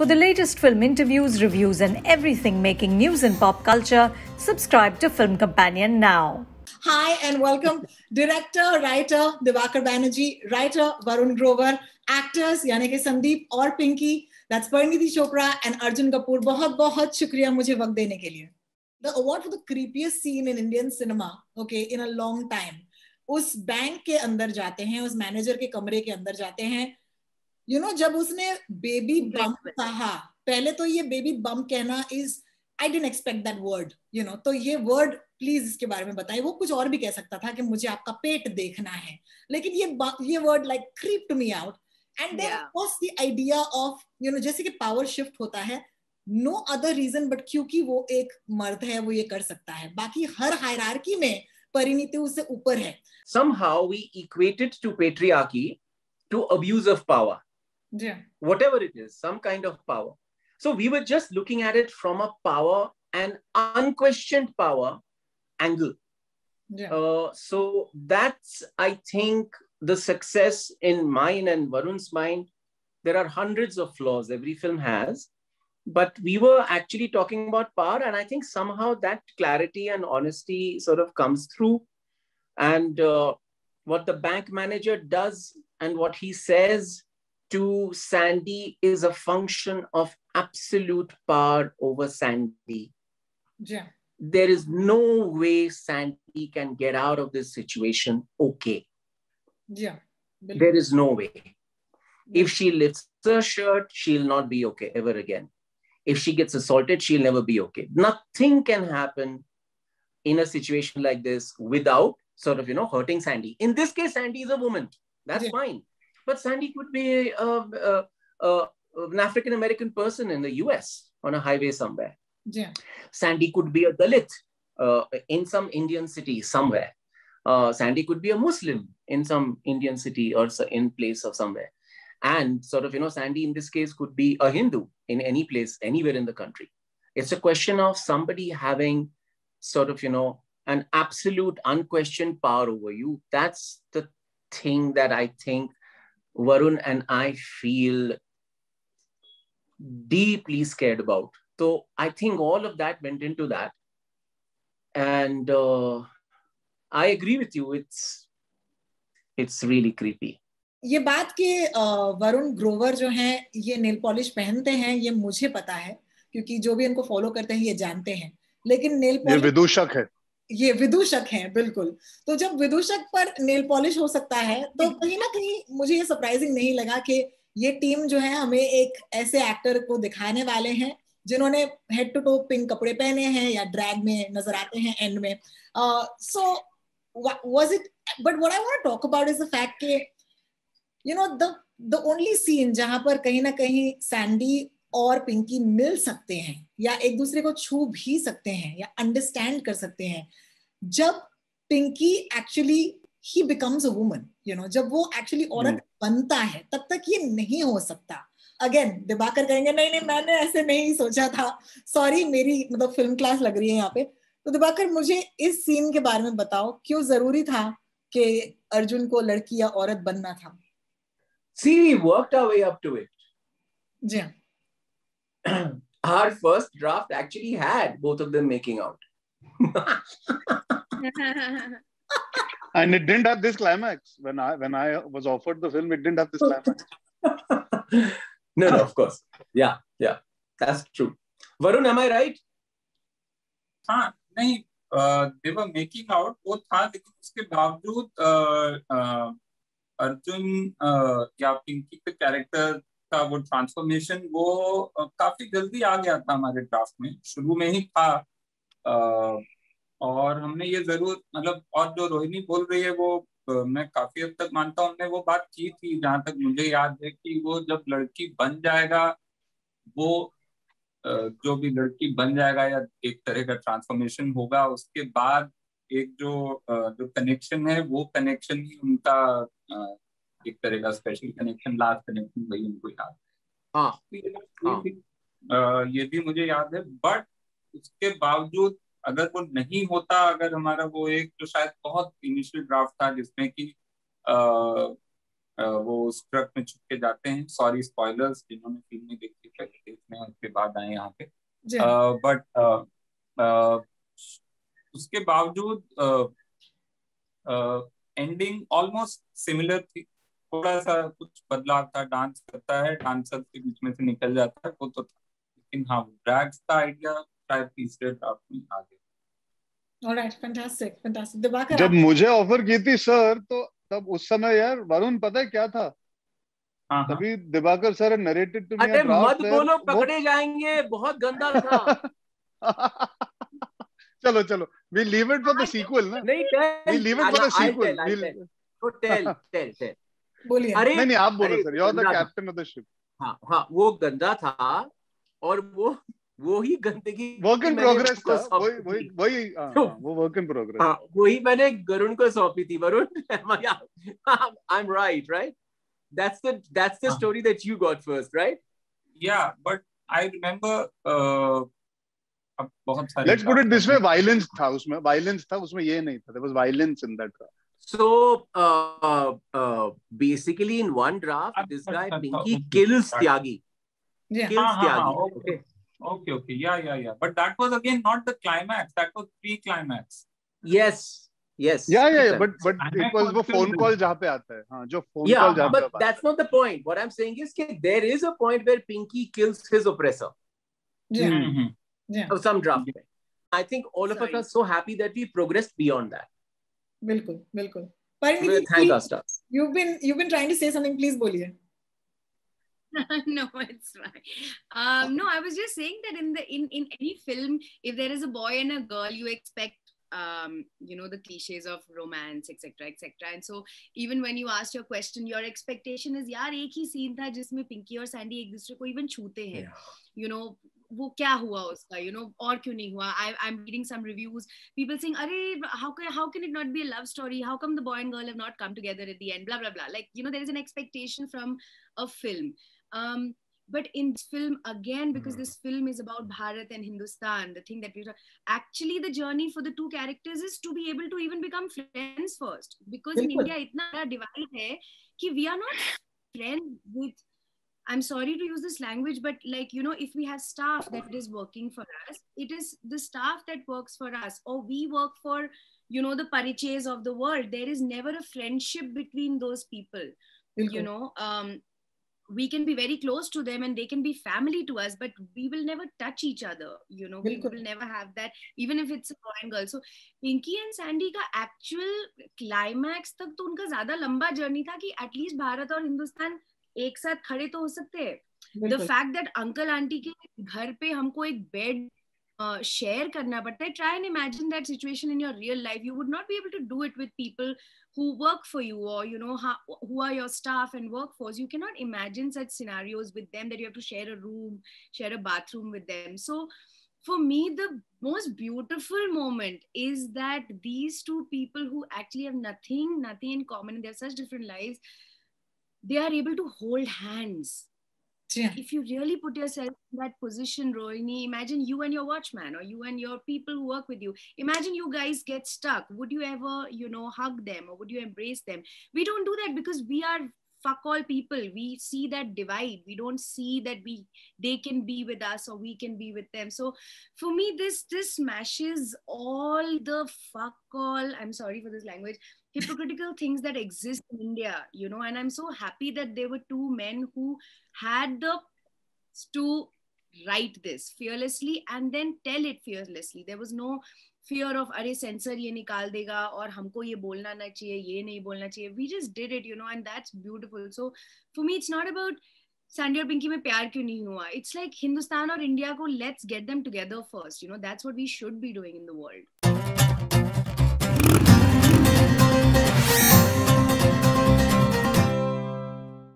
For the latest film interviews, reviews, and everything making news in pop culture, subscribe to Film Companion now. Hi, and welcome director, writer Divakar Banerjee, writer Varun Grover, actors यानी कि संदीप और Pinky that's Pariniti Chopra and Arjun Kapoor. बहुत बहुत शुक्रिया मुझे वक्त देने के लिए. The award for the creepiest scene in Indian cinema, okay, in a long time. उस बैंक के अंदर जाते हैं उस मैनेजर के कमरे के अंदर जाते हैं यू you नो know, जब उसने बेबी बम कहा पहले तो ये बेबी बम कहना is I didn't expect that word you know तो ये वर्ड प्लीज़ इसके बारे में बताइए। वो कुछ और भी कह सकता था कि मुझे आपका पेट देखना है। लेकिन ये ये word like creep to me out and then was the idea of you know जैसे कि पावर शिफ्ट होता है नो अदर रीजन बट क्योंकि वो एक मर्द है वो ये कर सकता है। बाकी हर हायरार्की में परिणीति उससे ऊपर है। Somehow we equated to patriarchy to abuse of power. Yeah whatever it is some kind of power so we were just looking at it from a power and unquestioned power angle. Yeah. Uh, so that's, I think, the success in mine and Varun's mind. There are hundreds of flaws every film has, but we were actually talking about power, and I think somehow that clarity and honesty sort of comes through. And uh, what the bank manager does and what he says to Sandy is a function of absolute power over Sandy. Yeah there is no way Sandy can get out of this situation okay. Yeah. There is no way. If she lifts her shirt, she'll not be okay ever again. If she gets assaulted, she'll never be okay. Nothing can happen in a situation like this without sort of, you know, hurting Sandy. In this case, Sandy is a woman. That's yeah. fine. But Sandy could be uh, uh, an African American person in the US on a highway somewhere. Yeah. Sandy could be a Dalit uh, in some Indian city somewhere. Uh, Sandy could be a Muslim in some Indian city or in place of somewhere. And sort of, you know, Sandy in this case could be a Hindu in any place, anywhere in the country. It's a question of somebody having sort of, you know, an absolute unquestioned power over you. That's the thing that I think Varun and I feel deeply scared about तो I think all of that went into that and I agree with you it's it's really creepy ये बात के वरुण ग्रोवर जो हैं ये nail polish पहनते हैं ये मुझे पता है क्योंकि जो भी इनको फॉलो करते हैं ये जानते हैं। लेकिन नेल पॉलिश ये विदूषक है। ये विदूषक है बिल्कुल। तो जब विदूषक पर नेल पॉलिश हो सकता है तो कहीं ना कहीं मुझे ये सरप्राइजिंग नहीं लगा कि ये टीम जो है हमें एक ऐसे एक्टर को दिखाने वाले हैं जिन्होंने हेड टू टो पिंक कपड़े पहने हैं या ड्रैग में नज़र आते हैं एंड में। So was it but what I want talk about is the fact कि you know the the only scene जहाँ पर कहीं ना कहीं सैंडी और पिंकी मिल सकते हैं या एक दूसरे को छू भी सकते हैं या अंडरस्टैंड कर सकते हैं जब Pinky actually he becomes a woman you know जब वो एक्चुअली औरत hmm. बनता है तब तक ये नहीं हो सकता। अगेन दिबाकर कहेंगे नहीं नहीं मैंने ऐसे नहीं सोचा था। सॉरी मेरी मतलब फ़िल्म क्लास लग रही है यहाँ पे। तो दिबाकर मुझे इस सीन के बारे में बताओ क्यों ज़रूरी था कि अर्जुन को लड़की या औरत बनना था? Worked our way up to it. Ji Our first draft actually had both of them making out. and it didn't have this climax when I when I was offered the film. It didn't have this climax. no, no, of course. Yeah, yeah, that's true. Varun, am I right? हाँ नहीं दे were making out वो था लेकिन उसके बावजूद अर्जुन या पिंकी के character का वो ट्रांसफॉर्मेशन वो काफ़ी जल्दी आ गया था हमारे ड्राफ्ट में। शुरू में ही था। और हमने ये ज़रूर मतलब और जो रोहिणी बोल रही है वो मैं काफ़ी हद तक मानता हूँ, हमने वो बात की थी, जहाँ तक मुझे याद है कि वो जब लड़की बन जाएगा, वो जो भी लड़की बन जाएगा या एक तरह का ट्रांसफॉर्मेशन होगा, उसके बाद एक जो जो कनेक्शन है, वो कनेक्शन ही उनका एक तरह का स्पेशल कनेक्शन लास्ट कनेक्शन वही उनको याद है हाँ, तो ये, हाँ. भी, ये भी मुझे याद है बट उसके बावजूद अगर वो नहीं होता अगर हमारा वो एक जो शायद बहुत इनिशियल ड्राफ्ट था जिसमें कि वो उस ट्रक में छुप के जाते हैं सॉरी स्पॉयलर्स जिन्होंने फ़िल्म नहीं देखी पहले उसके बाद आए यहाँ पे। बट उसके बावजूद एंडिंग ऑलमोस्ट सिमिलर थी थोड़ा सा कुछ बदलाव था डांस करता है डांसर के बीच में से निकल जाता है वो तो था लेकिन हाँ ड्रैग्स का आइडिया शायद तीसरे ड्राफ्ट में आ गया fantastic, fantastic. जब मुझे ऑफ़र की थी सर तो तब उस समय यार वरुण पता है क्या था हाँ हाँ तभी दिवाकर सर नरेटेड टू अरे मत बोलो पकड़े जाएँगे बहुत गंदा था चलो चलो we leave it for the sequel ना नहीं we leave it for the sequel. तो tell, tell, tell. बोलिए। अरे नहीं नहीं आप बोलो sir. You are the captain of the ship हाँ हाँ वो गंदा था और वो वो ही गंदगी वर्क इन प्रोग्रेस था। वही सौंपी वही थी। वही हाँ, तो- हाँ, वो वर्क इन प्रोग्रेस हाँ वही मैंने वरुण को सौंपी थी Varun. I am right right that's the that's the हाँ. story that you got first right? Yeah but i remember uh, बहुत सारे let's put it this way violence था उसमें। वायलेंस था उसमें ये नहीं था। There was violence in that so uh, uh, basically in one draft अच्छा, this guy अच्छा, pinky okay. kills tyagi जी हाँ। kills हाँ, हाँ, tyagi हाँ, okay okay okay yeah yeah yeah but that was again not the climax that was pre-climax yes yes yeah yeah Ethan. But but I'm it was वो not phone sure. Call जहां पे आता है हां जो phone yeah call जहां पे but आता है that's not the point what i'm saying is that there is a point where pinky kills his oppressor जी हाँ। हम्म, हम्म. जी हाँ। of some draft में. i think all of us Sorry. are so happy that we progressed beyond that बिल्कुल बिल्कुल। Girl you expect etcetera etcetera and so even when you asked your question expectation is यार एक ही scene था जिसमें पिंकी और Sandy एक दूसरे को इवन छूते हैं. यू नो वो क्या हुआ उसका you know और क्यों नहीं हुआ I I'm reading some reviews people saying अरे how can how can it not be a love story how come the boy and girl have not come together at the end blah blah blah like you know there is an expectation from a film um but in this film again because this film is about bharat and hindustan the thing that we actually the journey for the two characters is to be able to even become friends first because in india itna divide hai कि we are not friends with i'm sorry to use this language but like you know if we have staff that is working for us it is the staff that works for us or we work for you know the parichays of the world. There is never a friendship between those people you know. Um, we can be very close to them and they can be family to us but we will never touch each other you know. We will never have that even if it's a boy and girl so pinky and sandy ka actual climax tak to unka zyada lamba journey tha ki at least bharat aur hindustan एक साथ खड़े तो हो सकते हैं। The fact that uncle aunty के घर पे हमको एक बेड शेयर uh, करना पड़ता है try and imagine that situation in your real life you would not be able to do it with people who work for you और you know who are your staff and work for you can not imagine such scenarios with them that you have to share a room share a bathroom with them so for me the most beautiful moment is that these two people who actually have nothing nothing in common there such different life they are able to hold hands हाँ if you really put yourself in that position, Rohini, imagine you and your watchman or you and your people who work with you. Imagine you guys get stuck. Would you ever, you know, hug them or would you embrace them? We don't do that because we are fuck all people. We see that divide. We don't see that we they can be with us or we can be with them. So for me, this this smashes all the fuck all. I'm sorry for this language hypocritical things that exist in India, you know, and I'm so happy that there were two men who had the to write this fearlessly and then tell it fearlessly. There was no fear of अरे censor ये निकाल देगा और हमको ये बोलना ना चाहिए, ये नहीं बोलना चाहिए। We just did it you know and that's beautiful so for me it's not about Sandy और पिंकी में प्यार क्यों नहीं हुआ। इट्स लाइक हिंदुस्तान और इंडिया को let's get them together first you know that's what we should be doing in the world